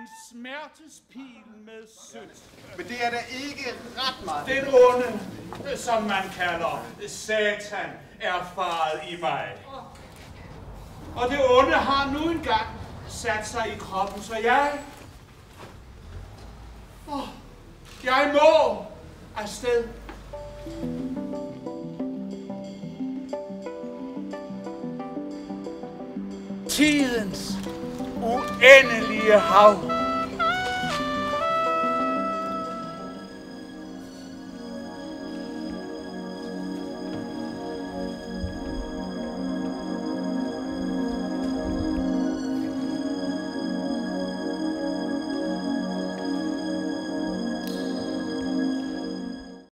en smertespil med sødt. Men det er da ikke ret meget. Den onde, som man kalder Satan, er faret i mig. Og det onde har nu engang sat sig i kroppen, så jeg... Oh, jeg må afsted. Tidens uendelige hav